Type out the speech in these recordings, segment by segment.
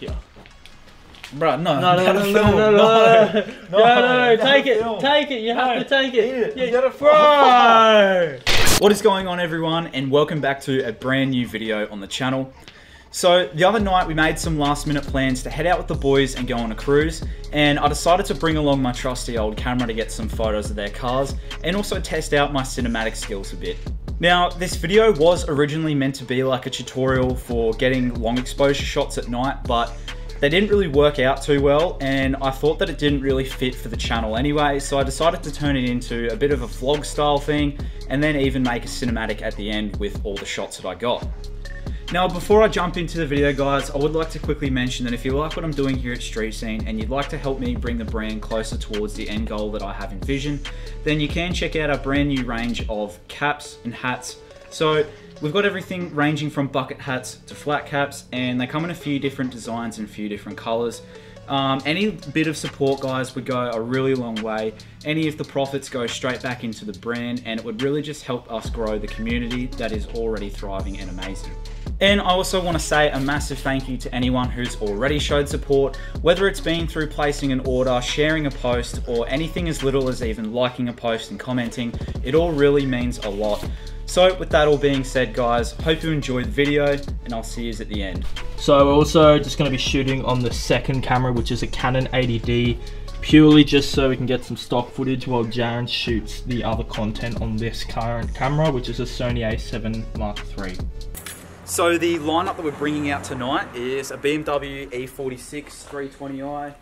Yeah. Bro, no, No, no, gotta no, no, film. no, no, no, no, no, no, you take it, film. take it, you have No, to take it. eat it, you gotta- bro. What is going on everyone and welcome back to a brand new video on the channel. So the other night we made some last minute plans to head out with the boys and go on a cruise and I decided to bring along my trusty old camera to get some photos of their cars and also test out my cinematic skills a bit. Now this video was originally meant to be like a tutorial for getting long exposure shots at night but they didn't really work out too well and I thought that it didn't really fit for the channel anyway so I decided to turn it into a bit of a vlog style thing and then even make a cinematic at the end with all the shots that I got. Now before I jump into the video guys, I would like to quickly mention that if you like what I'm doing here at Street Scene and you'd like to help me bring the brand closer towards the end goal that I have envisioned, then you can check out our brand new range of caps and hats. So we've got everything ranging from bucket hats to flat caps and they come in a few different designs and a few different colors. Um, any bit of support, guys, would go a really long way. Any of the profits go straight back into the brand, and it would really just help us grow the community that is already thriving and amazing. And I also want to say a massive thank you to anyone who's already showed support, whether it's been through placing an order, sharing a post, or anything as little as even liking a post and commenting. It all really means a lot. So with that all being said guys, hope you enjoyed the video and I'll see you at the end. So we're also just going to be shooting on the second camera, which is a Canon 80D, purely just so we can get some stock footage while Jaren shoots the other content on this current camera, which is a Sony A7 Mark III. So the lineup that we're bringing out tonight is a BMW E46 320i,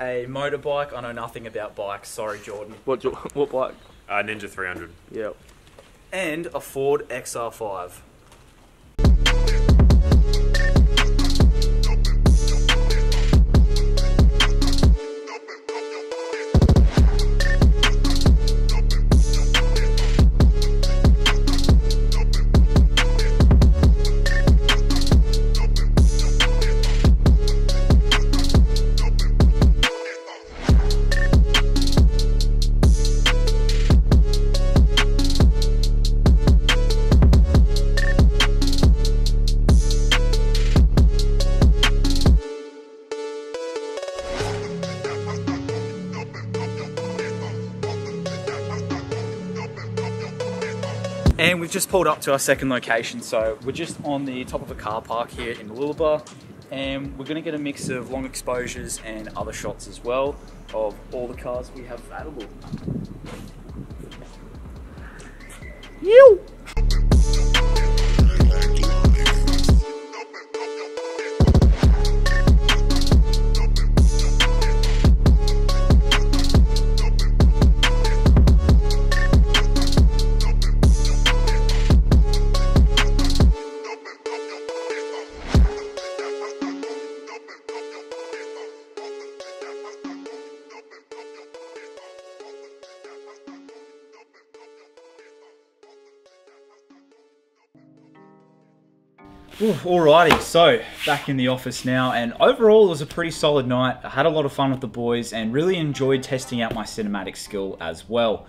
a motorbike. I know nothing about bikes. Sorry, Jordan. What what bike? Uh, Ninja 300. Yep. And a Ford XR5. And we've just pulled up to our second location, so we're just on the top of a car park here in Lulabar, and we're gonna get a mix of long exposures and other shots as well of all the cars we have available. You. Alrighty, so back in the office now, and overall it was a pretty solid night. I had a lot of fun with the boys and really enjoyed testing out my cinematic skill as well.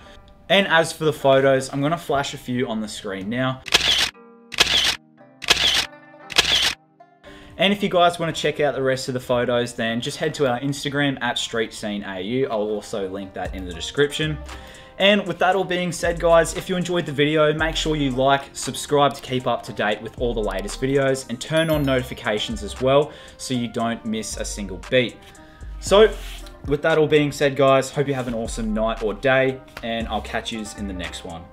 And as for the photos, I'm going to flash a few on the screen now. And if you guys want to check out the rest of the photos, then just head to our Instagram at StreetSceneAU. I'll also link that in the description. And with that all being said, guys, if you enjoyed the video, make sure you like, subscribe to keep up to date with all the latest videos, and turn on notifications as well so you don't miss a single beat. So, with that all being said, guys, hope you have an awesome night or day, and I'll catch you in the next one.